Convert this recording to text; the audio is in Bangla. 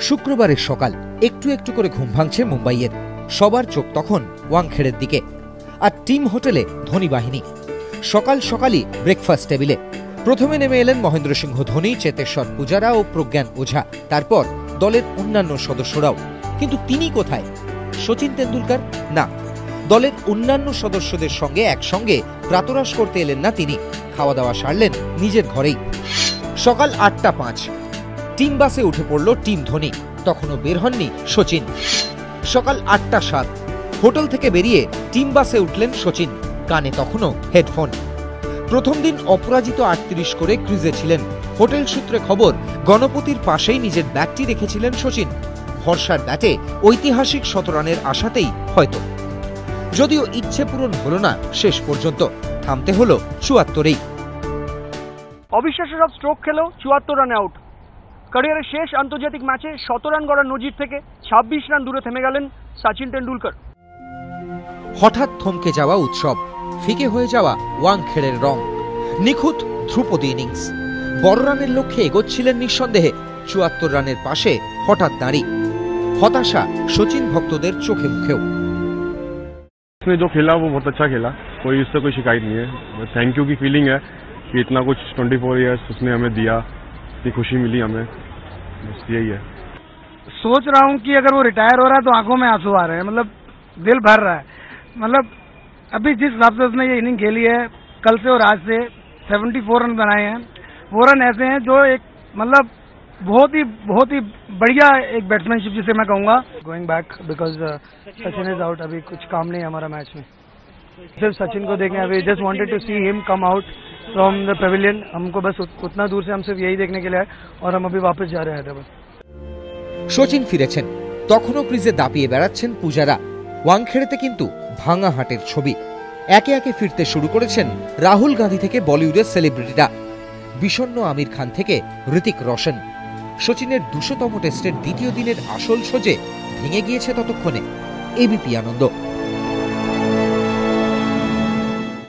শুক্রবারের সকাল একটু একটু করে ঘুম ভাঙছে মুম্বাইয়ের। সবার চোখ তখন ওয়াংখেড়ের দিকে। আর টিম হোটেলে ধনী বাহিনী। সকাল সকালই ব্রেকফাস্ট টেবিলে প্রথমে নেমে এলেন মহেন্দ্র সিংহ ধোনি, চেতেশ্বর পূজারা ও প্রজ্ঞান ওঝা। তারপর দলের অন্যান্য সদস্যরাও। কিন্তু তিনি কোথায়? সচিন তেন্ডুলকর? না। দলের অন্যান্য সদস্যদের সঙ্গে একসঙ্গে প্রাতরাশ করতে এলেন না তিনি। খাওয়া দাওয়া সারলেন নিজের ঘরেই। সকাল আটটা পাঁচ। টিম বাসে উঠে পড়ল টিম ধোনি। তখনও বের হননি সচিন। সকাল আটটা সাত। হোটেল থেকে বেরিয়ে টিম বাসে উঠলেন সচিন, কানে তখনও হেডফোন। প্রথম দিন অপরাজিত আটত্রিশ করে ক্রিজে ছিলেন। হোটেল সূত্রে খবর, গণপতির পাশেই নিজের ব্যাটটি রেখেছিলেন সচিন। ভরসার ব্যাটে ঐতিহাসিক শতরানের আশাতেই হয়তো। যদিও ইচ্ছে পূরণ হলো না শেষ পর্যন্ত, থামতে হলো চুয়াত্তরেই। অবিশ্বাস্য সব স্ট্রোক খেলেও চুয়াত্তর রানে আউট ক্যারিয়ারের শেষ আন্তর্জাতিক ম্যাচে শত রান গড়ার নজির থেকে ছাব্বিশ রান দূরে থেমে গেলেন সচিন টেন্ডুলকর হঠাৎ থমকে যাওয়া উৎসব ফিকে হয়ে যাওয়া ওয়াংখেড়ের রং নিখুঁত ধ্রুপদী ইনিংস বড় রানের লক্ষ্যে এগোচ্ছিলেন নিঃসন্দেহে চুয়াত্তর রানের পাশে হঠাৎ দাঁড়ি হতাশা সচিন ভক্তদের চোখে মুখেও उसने जो खेला वो बहुत अच्छा खेला कोई उससे कोई शिकायत नहीं है थैंक यू की फीलिंग है कि इतना कुछ 24 फोर ईयर्स उसने हमें दिया इतनी खुशी मिली हमें। बस यही है। सोच रहा हूँ कि अगर वो रिटायर हो रहा है तो आँखों में आँसू आ रहे हैं। मतलब दिल भर रहा है। मतलब अभी जिस हिसाब से उसने ये इनिंग खेली है कल से और आज से 74 रन बनाए हैं। वो रन ऐसे हैं जो एक मतलब बहुत ही बहुत ही बढ़िया एक बैट्समैनशिप जिसे मैं कहूँगा। Going back because Sachin is out अभी कुछ काम नहीं है हमारा मैच में। सिर्फ़ सचिन को देखें अभी just wanted to see him come out from the pavilion हमको बस उत- उतना दूर से हम सिर्फ यही देखने के लिए आए और हम अभी वापस जा रहे हैं हैदराबाद সচিন ফিরেছেন তখনও ক্রিজে দাপিয়ে বেড়াচ্ছেন পূজারা ওয়াংখেড়েতে কিন্তু ভাঙা হাটের ছবি একে একে ফিরতে শুরু করেছেন রাহুল গান্ধী থেকে বলিউডের সেলিব্রিটিরা বিষণ্ণ আমির খান থেকে ঋতিক রোশন সচিনের দুশোতম টেস্টের দ্বিতীয় দিনের আসল সোজে ভেঙে গিয়েছে ততক্ষণে এবিপি আনন্দ